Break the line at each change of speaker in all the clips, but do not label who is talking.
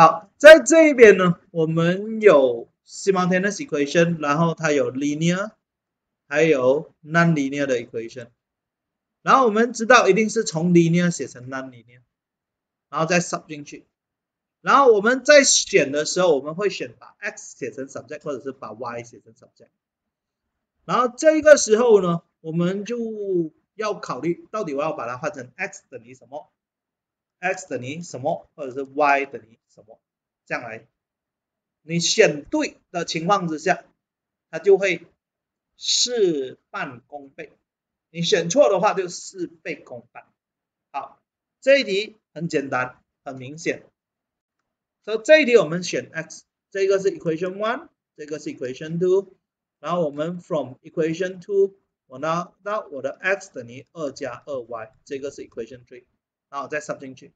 好，在这一边呢，我们有 simultaneous equation，然后它有 linear，还有 non-linear 的 equation。然后我们知道一定是从 linear 写成 non-linear，然后再 sub 进去。然后我们在选的时候，我们会选把 x 写成 subject，或者是把 y 写成 subject。然后这个时候呢，我们就要考虑到底我要把它换成 x 等于什么，x 等于什么，或者是 y 等于什么，这样来。你选对的情况之下，它就会事半功倍。你选错的话，就事倍功半。好，这一题很简单，很明显。所以这一题我们选 x，这个是 equation one，这个是 equation two，然后我们 from equation two 我拿到我的 x 等于二加二 y，这个是 equation three，然后再 sub 进去。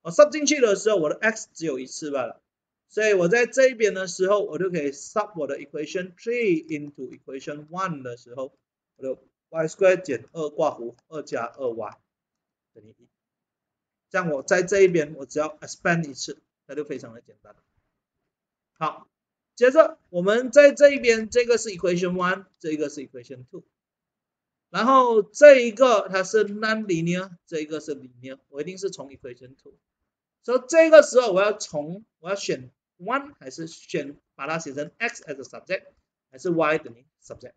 我 sub 进去的时候，我的 x 只有一次罢了，所以我在这边的时候，我就可以 sub 我的 equation three into equation one 的时候，我的 y square 减二挂弧二加二 y 等于一。这样我在这一边我只要 expand 一次。那就非常的简单了。好，接着我们在这一边，这个是 equation one，这个是 equation two，然后这一个它是 non-linear，这一个是 linear，我一定是从 equation two，所以这个时候我要从我要选 one 还是选把它写成 x as a subject，还是 y 等于 subject？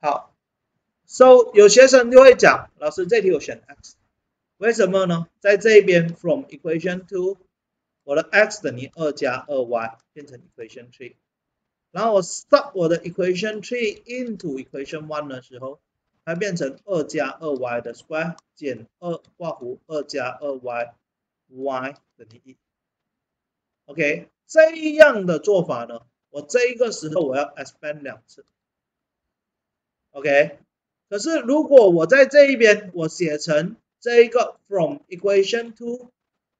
好，so 有学生就会讲，老师这题我选 x，为什么呢？在这边 from equation two。我的 x 等于二加二 y 变成 equation three，然后我 sub 我的 equation three into equation one 的时候，它变成二加二 y 的 square 减二括弧二加二 y y 等于一。OK，这样的做法呢，我这一个时候我要 expand 两次。OK，可是如果我在这一边我写成这一个 from equation two。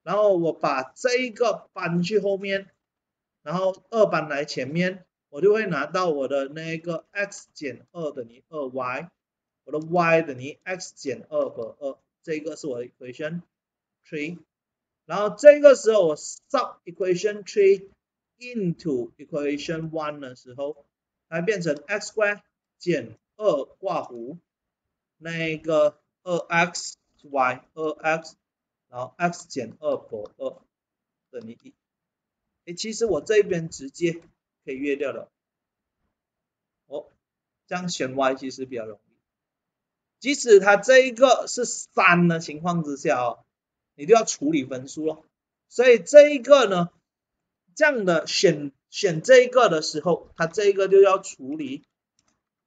然后我把这一个搬去后面，然后二搬来前面，我就会拿到我的那个 x 减二等于二 y，我的 y 等于 x 减二和二，这个是我的 equation three。然后这个时候我 sub equation three into equation one 的时候，它变成 x 平减二挂弧那个二 x y 二 x。然后 x 减二和二等于一，哎，其实我这边直接可以约掉了，哦，这样选 y 其实比较容易，即使它这一个是三的情况之下哦，你都要处理分数咯，所以这一个呢，这样的选选这一个的时候，它这一个就要处理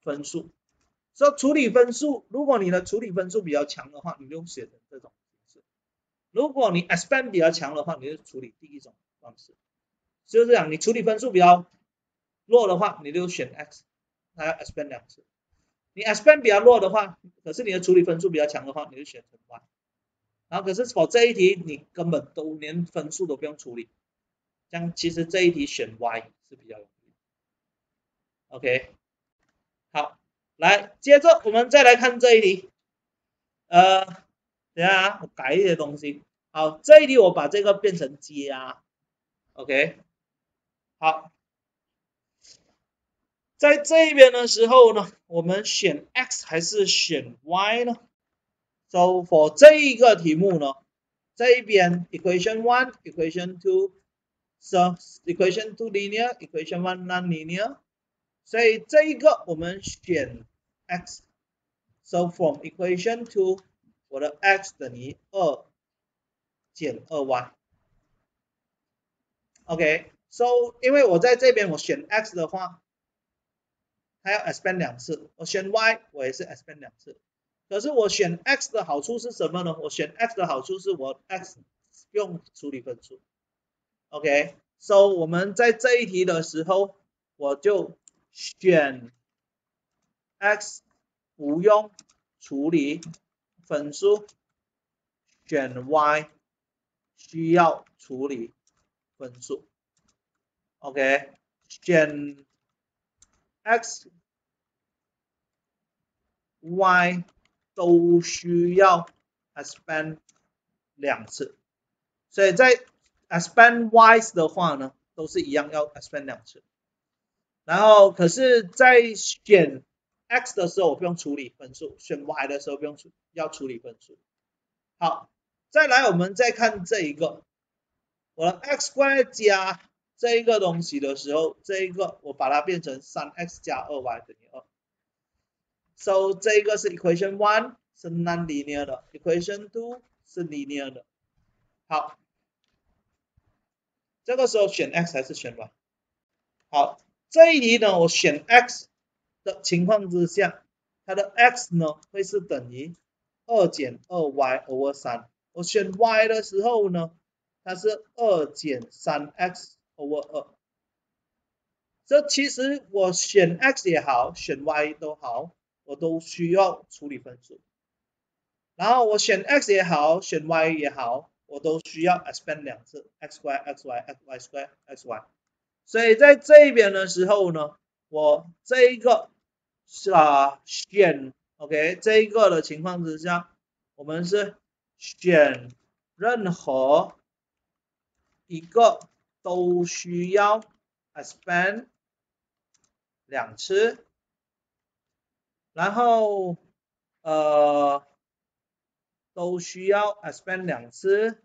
分数，说处理分数，如果你的处理分数比较强的话，你就写成这种。如果你 expand 比较强的话，你就处理第一种方式，就是这样。你处理分数比较弱的话，你就选 x，它要 expand 两次。你 expand 比较弱的话，可是你的处理分数比较强的话，你就选成 y。然后可是否这一题你根本都连分数都不用处理，这样其实这一题选 y 是比较容易。OK，好，来接着我们再来看这一题，呃。等下啊，我改一些东西。好，这一题我把这个变成加，OK。好，在这边的时候呢，我们选 x 还是选 y 呢？So for 这一个题目呢，这一边 equation one, equation two, so equation two linear, equation one non-linear。所以这一个我们选 x。So from equation two 我的 x 等于二减二 y，OK，so 因为我在这边我选 x 的话，它要 expand 两次，我选 y 我也是 expand 两次，可是我选 x 的好处是什么呢？我选 x 的好处是我 x 用处理分数，OK，so 我们在这一题的时候，我就选 x 不用处理。分数选 y 需要处理分数，OK，选 x、y 都需要 expand 两次，所以在 expand y 的话呢，都是一样要 expand 两次。然后可是，在选 x 的时候我不用处理分数，选 y 的时候不用处要处理分数。好，再来我们再看这一个，我的 x 过加这一个东西的时候，这一个我把它变成三 x 加二 y 等于二。So 这个是 equation one 是 non-linear 的，equation two 是 linear 的。好，这个时候选 x 还是选 y？好，这一题呢，我选 x 的情况之下，它的 x 呢会是等于二减二 y over 三。我选 y 的时候呢，它是二减三 x over 二。这其实我选 x 也好，选 y 都好。我都需要处理分数，然后我选 x 也好，选 y 也好，我都需要 expand 两次，x y x y x y square x y。所以在这一边的时候呢，我这一个是啊选 OK 这一个的情况之下，我们是选任何一个都需要 expand 两次。然后呃都需要 expand 两次，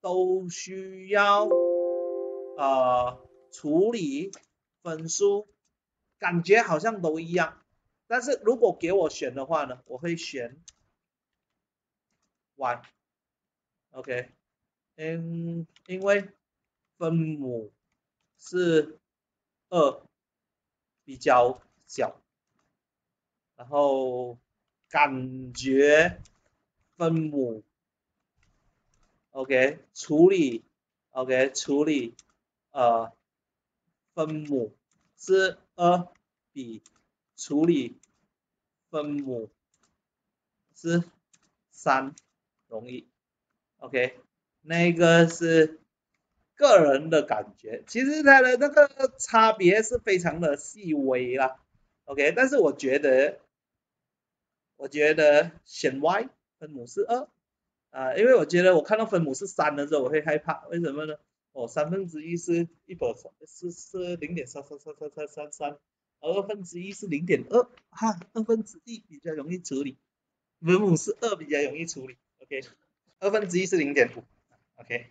都需要呃处理分数，感觉好像都一样，但是如果给我选的话呢，我会选 y，OK，因因为分母是二比较小。然后感觉分母，OK 处理，OK 处理，呃分母是二比处理分母是三容易，OK 那个是个人的感觉，其实它的那个差别是非常的细微啦，OK 但是我觉得。我觉得选 y 分母是二啊，因为我觉得我看到分母是三的时候我会害怕，为什么呢？哦，三分之一是一百是是零点三三三三三三三，二分之一是零点二，哈，二分之一比较容易处理，分母是二比较容易处理，OK，二分之一是零点五，OK，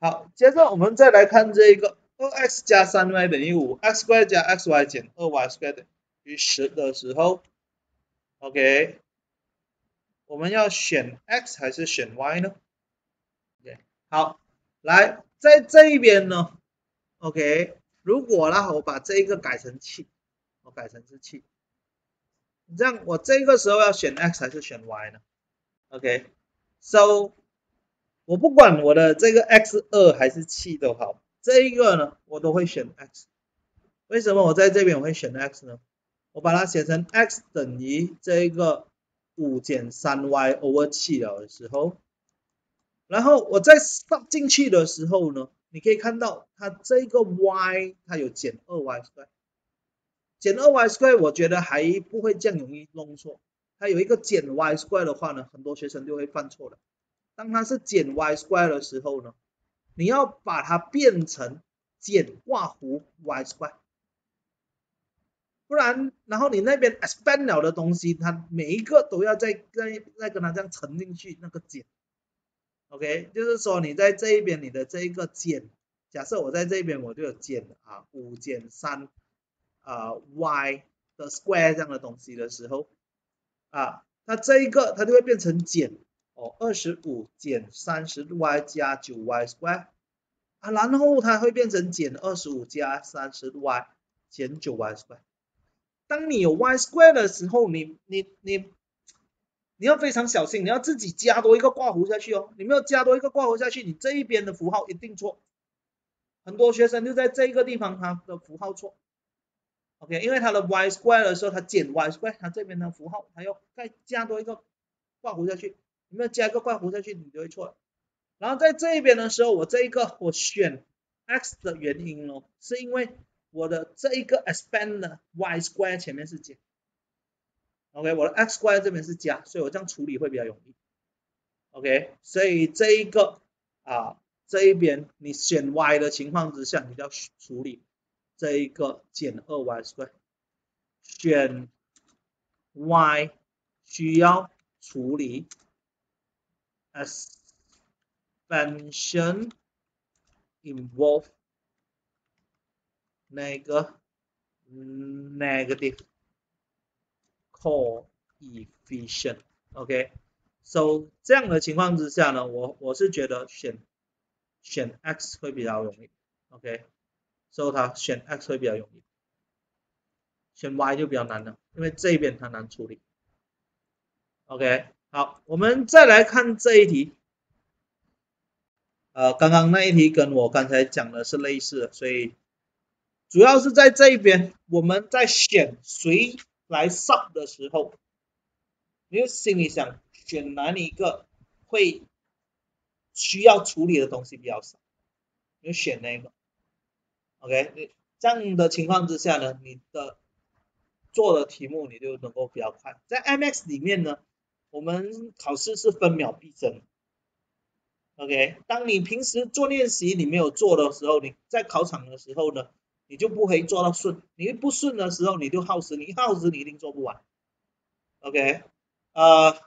好，接着我们再来看这一个二 x 加三 y 等于五，x square 加 xy 减二 y square 等于十的时候。OK，我们要选 x 还是选 y 呢？OK，好，来在这一边呢，OK，如果呢我把这一个改成七，我改成是七，这样我这个时候要选 x 还是选 y 呢？OK，So 我不管我的这个 x 二还是七都好，这一个呢我都会选 x，为什么我在这边我会选 x 呢？我把它写成 x 等于这一个五减三 y over 七了的时候，然后我再放进去的时候呢，你可以看到它这个 y 它有减二 y square，减二 y square 我觉得还不会这样容易弄错，它有一个减 y square 的话呢，很多学生就会犯错了。当它是减 y square 的时候呢，你要把它变成减挂弧 y square。不然，然后你那边 expand 了的东西，它每一个都要再再再跟它这样沉进去那个减，OK，就是说你在这一边你的这一个减，假设我在这边我就有减啊五减三啊 y 的 square 这样的东西的时候啊，那这一个它就会变成减哦二十五减三十 y 加九 y square 啊，然后它会变成减二十五加三十 y 减九 y square。当你有 y square 的时候，你你你你要非常小心，你要自己加多一个挂弧下去哦。你没有加多一个挂弧下去，你这一边的符号一定错。很多学生就在这个地方，他的符号错。OK，因为他的 y square 的时候，他减 y square，他这边的符号他要再加多一个挂弧下去。你没有加一个挂弧下去，你就会错。然后在这一边的时候，我这一个我选 x 的原因哦，是因为。我的这一个 expand 的 y square 前面是减，OK，我的 x square 这边是加，所以我这样处理会比较容易，OK，所以这一个啊这一边你选 y 的情况之下，你就要处理这一个减二 y square，选 y 需要处理 expansion involve 那个 negative coefficient，OK，so 这样的情况之下呢，我我是觉得选选 x 会比较容易，OK，所以它选 x 会比较容易，选 y 就比较难了，因为这一边它难处理，OK，好，我们再来看这一题，呃，刚刚那一题跟我刚才讲的是类似的，所以主要是在这一边，我们在选谁来 sub 的时候，你就心里想选哪一个会。需要处理的东西比较少，你就选那个，OK，这样的情况之下呢，你的做的题目你就能够比较快。在 MX 里面呢，我们考试是分秒必争，OK，当你平时做练习你没有做的时候，你在考场的时候呢，你就不可以做到顺，你不顺的时候你就耗时，你耗时你一定做不完，OK，呃，